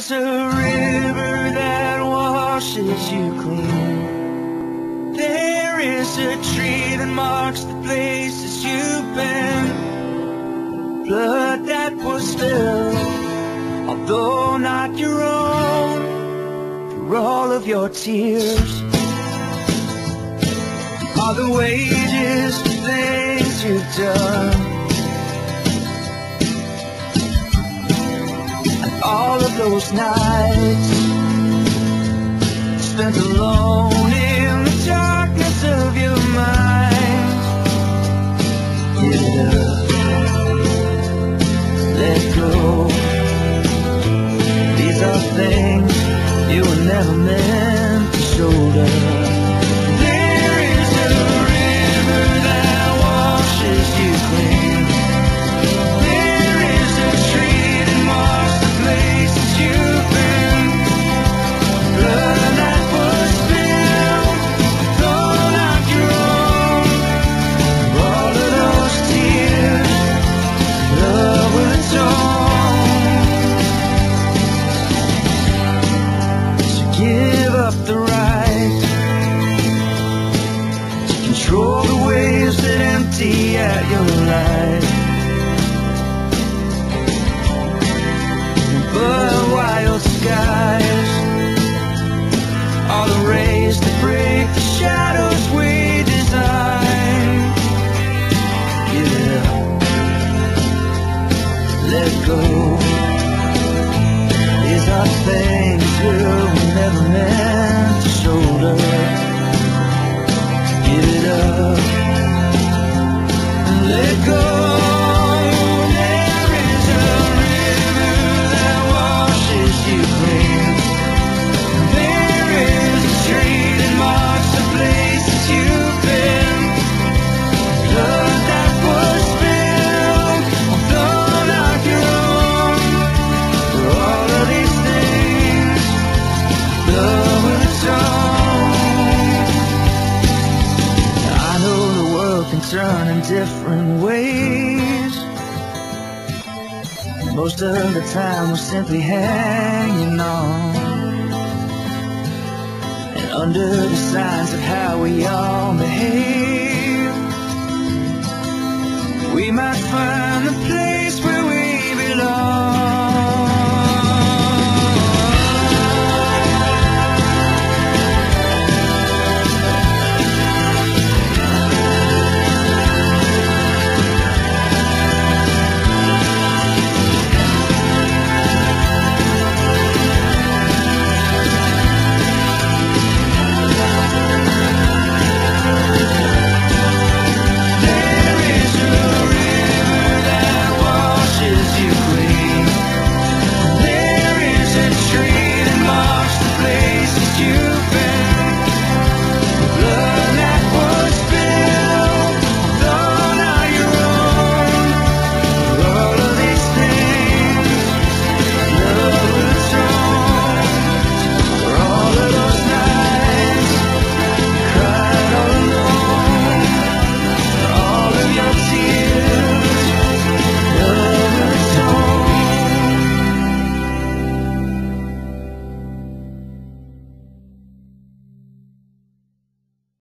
is a river that washes you clean. There is a tree that marks the places you've been. Blood that was spilled, although not your own, for all of your tears. Are the wages for things you've done. Those nights spent alone in the darkness of your mind. Give things will never mend. Different ways. Most of the time we're simply hanging on. And under the signs of how we all behave